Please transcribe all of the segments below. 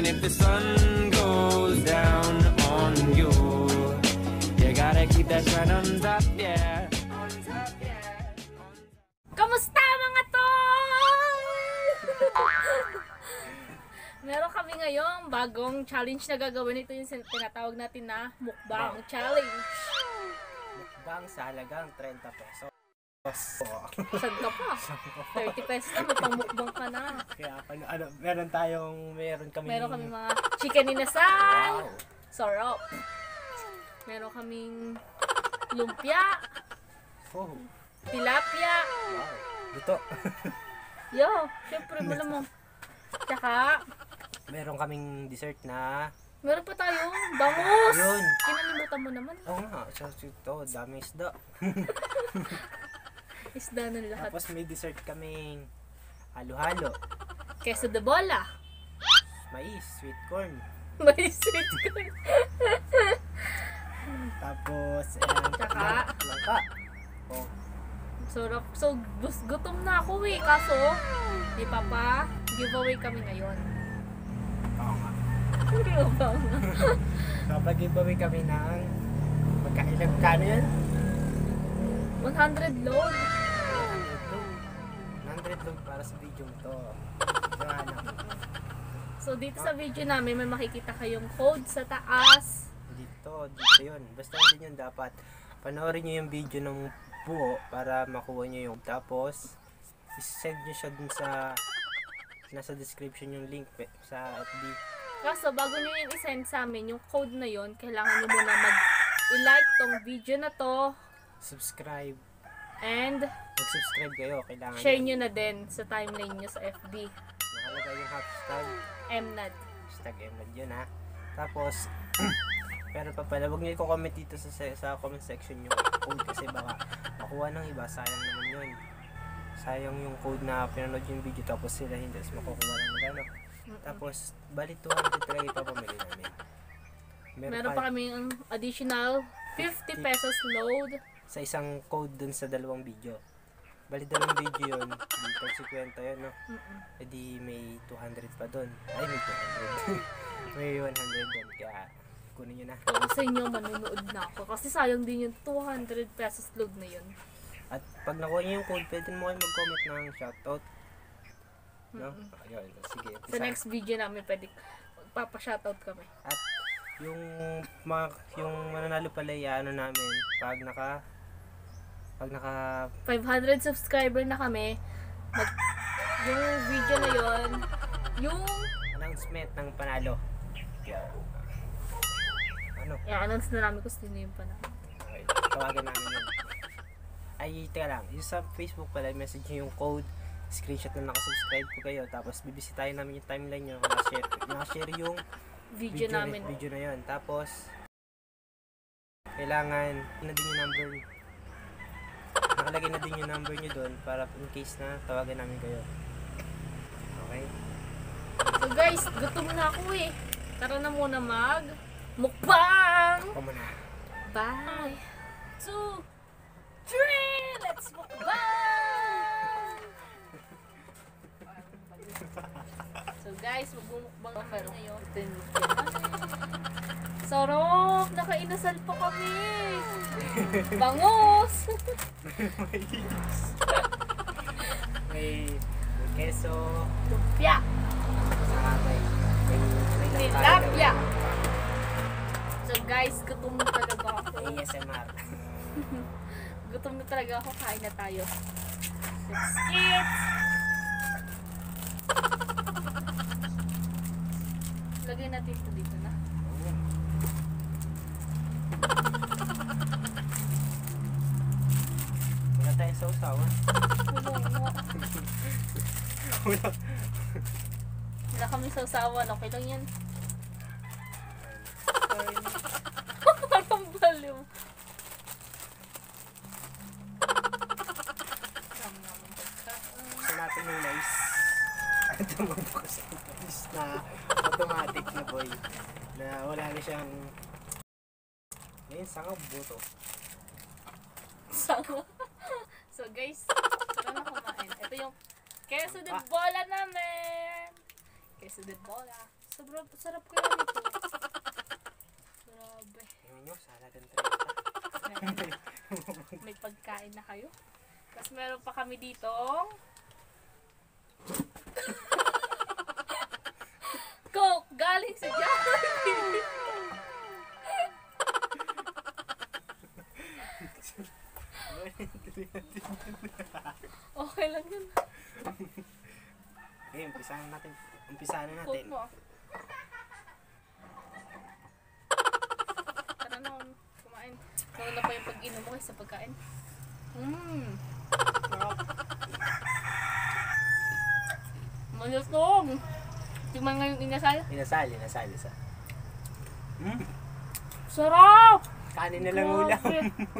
even if the sun goes down on you. You gotta keep that shine on top, yeah. On top, yeah. Kamusta mga tol? Meron kami ngayong bagong challenge na gagawin. Ito yung tinatawag natin na mukbang challenge. Bang sa halagang 30 pesos. Saan ka pa? 30 pesos na, may pamukbang ka na. Kaya ano, ano, meron tayong, meron kami. Meron kami mga chicken inasal, Wow. sarap. Meron kaming lumpia, Oh, tilapia. wow. Dito. Yo, syempre malamang. Tsaka, meron kaming dessert na, meron pa tayong bangus. yun. Kinalimutan mo naman. Oo nga, so, ito, dami isda. Isda ng lahat. Tapos may dessert kaming halo-halo. Queso de bola. Mais, sweet corn. May sweet corn. Tapos, ayan, Tsaka? langka. Oh, Sarap. So, gutom na ako eh. Kaso, di pa pa, giveaway kami ngayon. oo nga. Kapag giveaway kami ng magkailang kano yan? 100 load. 100 lang para sa video to. So, dito sa video namin, may makikita kayong code sa taas. dito, dito yun. Basta hindi yun dapat. Panoorin nyo yung video ng buo para makuha nyo yung tapos send nyo siya dun sa nasa description yung link sa FB. Kaso, bago nyo yun isend sa amin, yung code na yun, kailangan nyo muna mag-like tong video na to Subscribe. And Mag-subscribe kayo. Kailangan share nyo na din sa timeline nyo sa FB. Nakalagay yung hashtag. MNAD. Hashtag MLAD yun ha. Tapos, pero pa pala, huwag nyo i-comment dito sa, sa comment section yung code kasi baka makuha ng iba. Sayang naman yun. Sayang yung code na pinanood yung video tapos sila hindi. Tapos makukuha lang nila. No? Tapos, bali 200 talaga ipapamili namin. Meron pa kami additional 50 pesos load. Sa isang code dun sa dalawang video. Bali dalawang video yun, dito 50 yun, no? E di may 200 pa dun. Ay, may 200. may 100 dun, kaya kunin nyo na. Kung sa inyo, manunood na ako. Kasi sayang din yung 200 pesos load na yun. At pag nakuha nyo yung code, pwede mo kayo mag-comment ng shoutout. No? Ayun, sige. Sa umpisa. next video namin, pwede papa-shoutout kami. At yung mga, yung mananalo pala yung ano namin, pag naka pag naka 500 subscriber na kami. Mag, yung video na yon yung announcement ng panalo. Ano? i-announce na namin kung sino yung panalo. Okay, tawagan namin yun. Ay, teka lang. Yung sa Facebook pala, message nyo yung code. Screenshot na nakasubscribe po kayo. Tapos, bibisitahin namin yung timeline nyo. Nakashare, nakashare yung Video, namin. Video na yun. Tapos, kailangan, na din yung number. Nakalagay na din yung number nyo doon para in case na tawagan namin kayo. Okay? So guys, gutom na ako eh. Tara na muna mag mukbang! Come on na. Bye! Two, three! Let's mukbang! So guys, magmumukbang ako meron ngayon. Ito yung namin. Sarap! Nakainasal pa kami! Bangos! May, may keso. Lumpia! May, may Tilapia! So guys, gutom na talaga ako. ASMR. Gutom na talaga ako. Kain na tayo. Let's eat! Lagay natin ito dito Wala kami sausawan. Okay lang yan. Sorry. Parang baliw. Gusto natin yung nice. Ito magbukas ang na automatic na boy. Na wala na siyang... Ngayon, sanga buto. Sama. so guys, tara na kumain. Ito yung queso de bola namin. Queso de bola. So Sobrang sarap kaya nito. Grabe. Tingnan nyo, trenta. May pagkain na kayo. Tapos meron pa kami ditong Coke galing sa Jollibee. okay lang yun. Umpisahan natin. Umpisahan na natin. mo. Tara na, kumain. Kung na pa yung pag-inom mo sa pagkain. Mmm. Sarap. Malusong. Tingnan nga yung inasal. Inasal, inasal, isa. Mm, Sarap! kanin na lang ulam.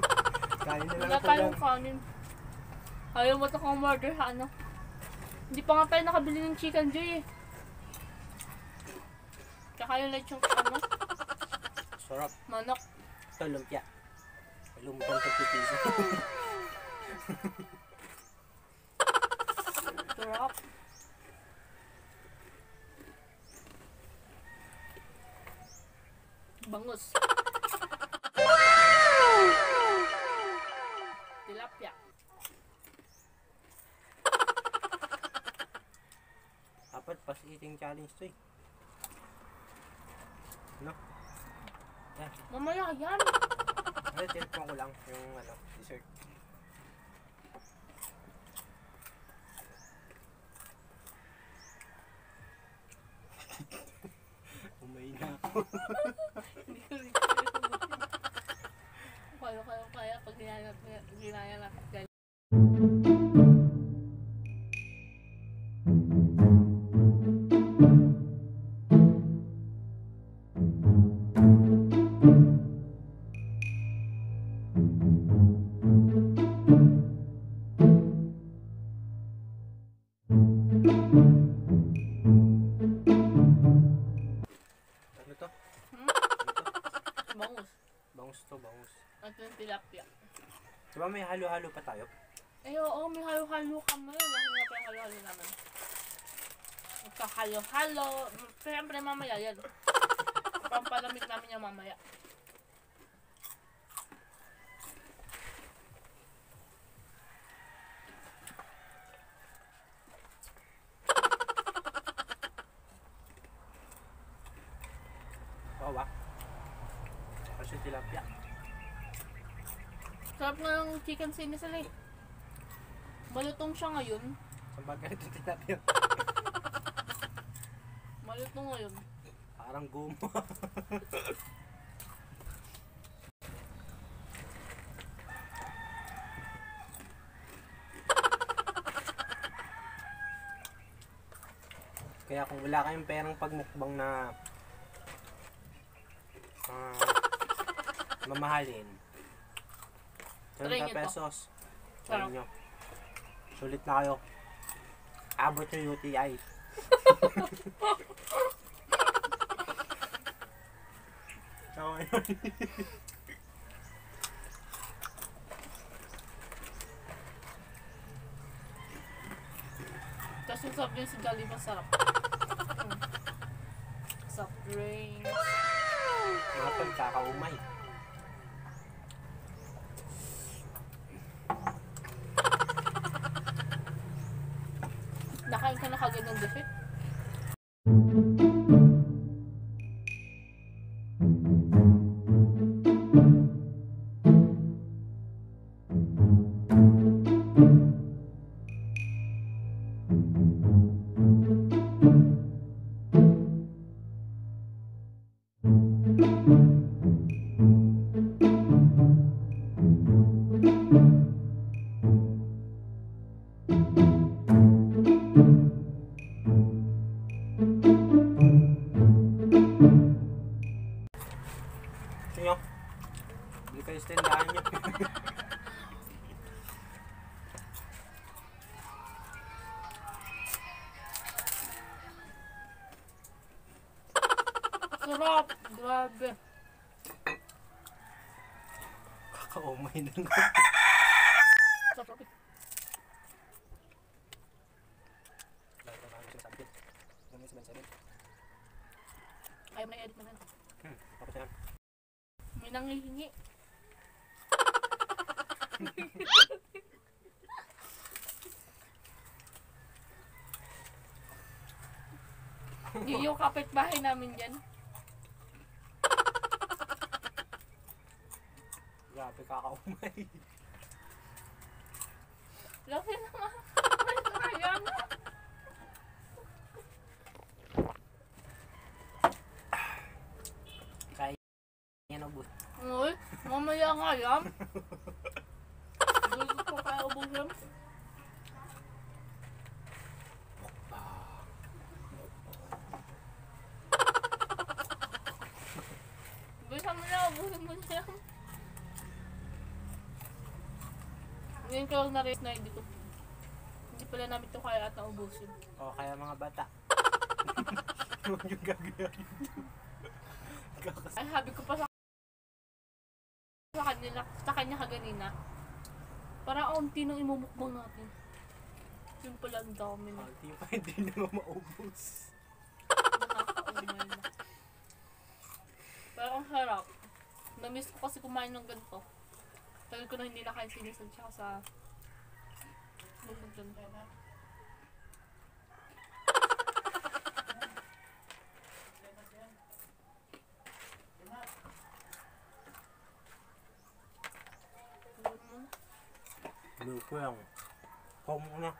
Kanin na Wala lang tayong ulam. kanin. Ayaw mo ito kang murder sa ano. Hindi pa nga tayo nakabili ng chicken joy eh. Tsaka yung lechong ano, Sarap. manok. Ito, lumpia. Lumpia to piso. Sarap. Bangus. Pas eating challenge to eh. Ano? Yan. Mamaya yan. Ano, tinipon ko lang yung ano, dessert. Tilapia. Diba may halo-halo pa tayo? Eh, oo, may halo-halo kami. Pa yung halo-halo namin. Magkahalo-halo. Siyempre, mamaya yan. Pampalamig namin yung mamaya. Ba? Kasi tilapia. Sarap nga ng chicken sinisal eh. Malutong siya ngayon. Saan ba ganito tilapia? Malutong ngayon. Parang gumo. Kaya kung wala kayong perang pagmukbang na ah, mamahalin, Try 30 nyo to. pesos. Try Sarap. nyo. Sulit na kayo. Abot yung UTI. Tama yun. Tapos yung soft drinks, gali masarap. Mm. Soft drinks. Mga tol, Sarap! Grabe. Kakaumay na nga. Sarap. Kaya mo na edit mo na. Hmm, okay na. May nangihingi. Yun yung kapitbahay namin dyan. Grabe kakaumay. Laki naman. Sayang. Kaya yan ubus. Uy, mamaya nga yan. Gusto ko kaya ubusin. Bisa mo na, ubusin mo na yan. Ngayon ko lang na-raise na hindi ko. Hindi pala namin ito kaya at naubusin. O kaya mga bata. Huwag yung gagawin. Kakas- Ay, habi ko pa sa sa kanila, sa kanya kaganina. Para unti nang imumukbang natin. Yung pala ang dami na. Hindi pa hindi naman maubos. Nakakaumay na. Pero ang sarap. Namiss ko kasi kumain ng ganito. Tagal ko na hindi nakain sinisal tsaka sa bubog dyan. Blue ko yung home na.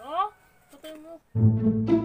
Oh, patay mo. Bago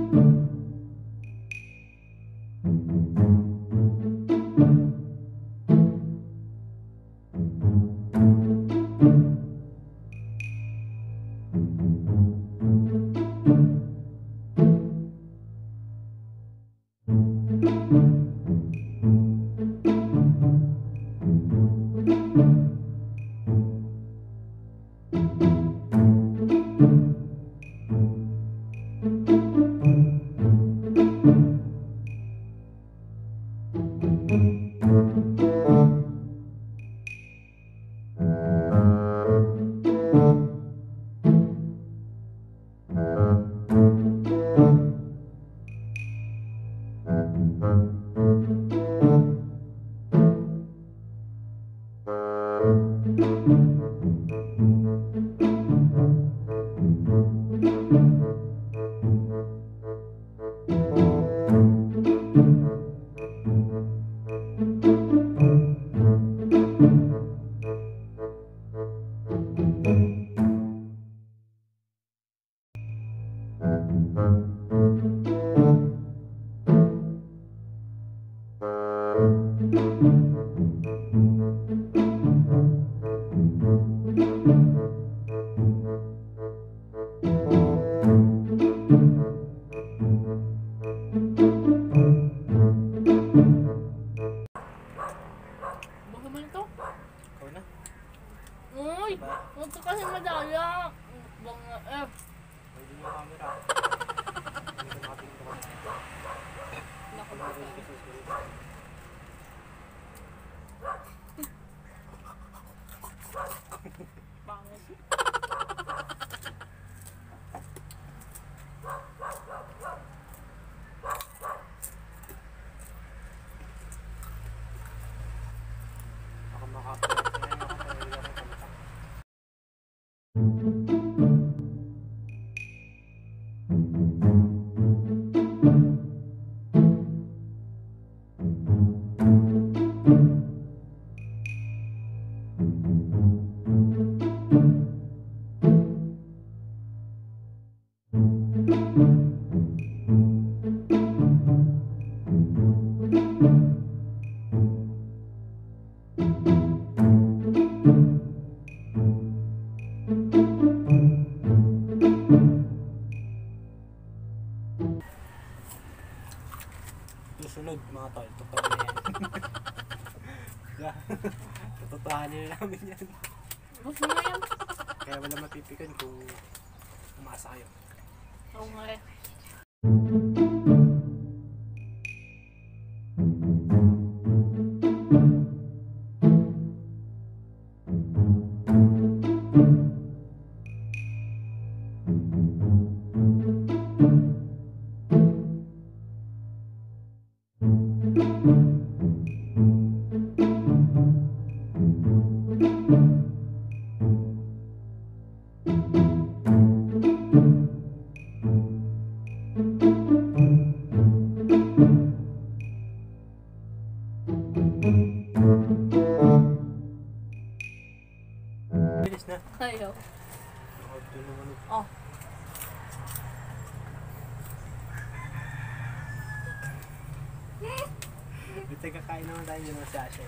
Ito kakain naman tayo ng sachet.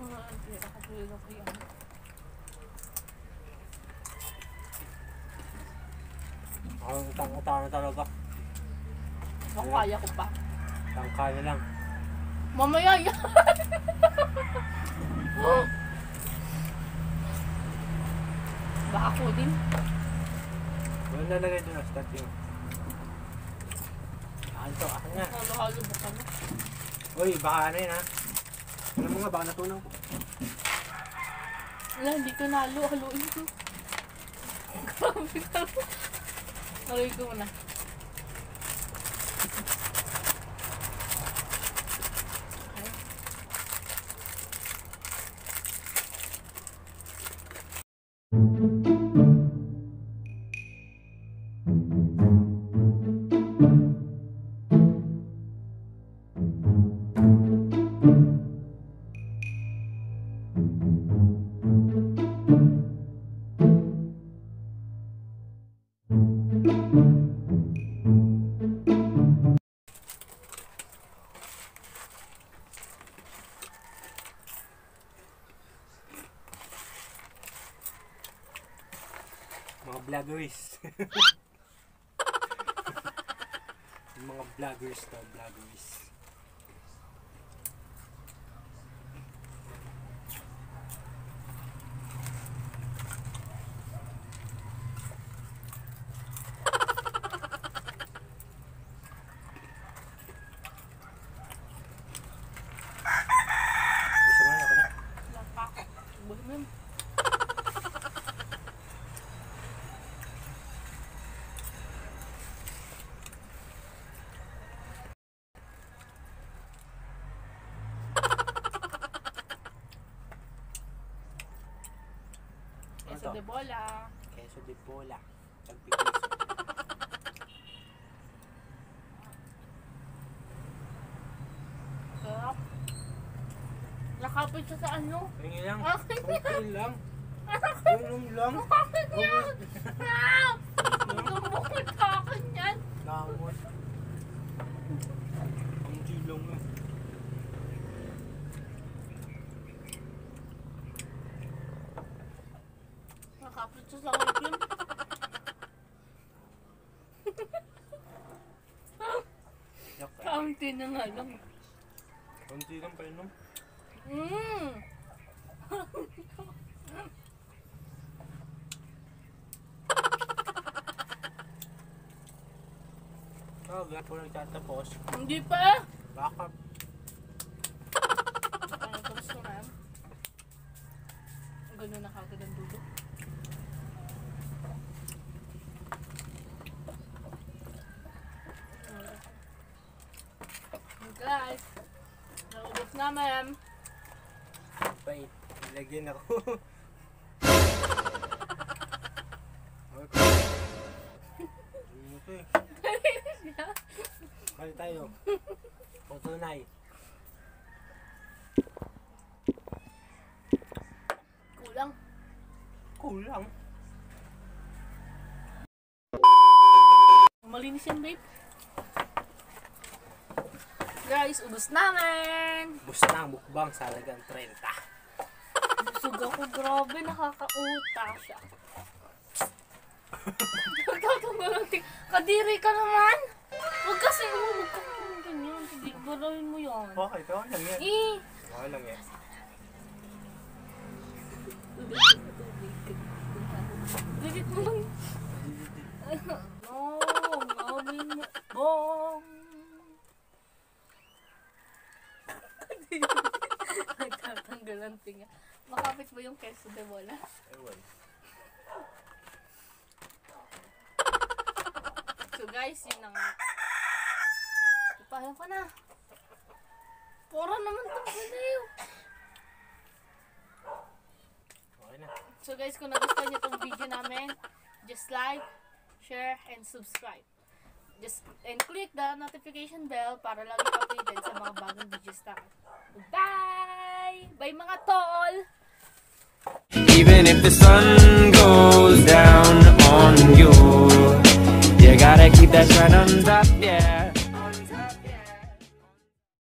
Mga ante, nakatulog ako yan. Ang utang-utang na talaga. Ako kaya ko pa. Tangka na lang. Mamaya yan. Baka ko din. Wala nalagay doon ang start yung. Akin to, akin nga. Halo-halo mo ka na. Uy, baka ano yun ha? Alam mo nga, baka natunaw ko. Wala, hindi ko nalo. Haluin ko. Grabe ka. Haluin ko muna. Mga vloggers to, vloggers. Gusto mo na ako na? Wala pa ako. Ubuhin mo yun. Ano Eso to? de bola. Queso de bola. Tagpipiso. Sarap. Nakapit siya sa ano? Tingin lang. Akin Okay lang. Tulong lang. Akin yan! Ah! Tumukod ka akin yan! Langot. Ang silong eh. Nakapit siya sa akin. Yak. Kaunti na nga lang. Kunti lang pa inom. Mmm! Oh, gaya po nagtatapos. Hindi pa! Baka Ano tapos ko na? Ganun na kagad ang dulo. Guys, naubos namin. Wait, ilagyan ako. okay. Kali tayo. Patunay. Kulang. Kulang. Malinis yan, babe. Guys, ubos namin! Bus na ang mukbang sa halagang 30. Busog ako, grabe, nakakauta siya. Nagkakamalanting, kadiri ka naman! Huwag kasi, oh, huwag ka naman ganyan. Hindi, galawin mo yan. Okay, okay lang yan. Eh! Okay lang yan. Dilit mo lang. No, gawin mo. Bong! Nagtatanggal ang tinga. Makapit ba yung keso de bola? Ewan. guys, yun na nga. Ipahin ko na. Pura naman itong baliw. Okay na. So guys, kung nagustuhan niyo itong video namin, just like, share, and subscribe. Just and click the notification bell para lagi updated sa mga bagong videos namin. Bye! Bye mga tol! Even if the sun goes down on you, you gotta keep that shine on top.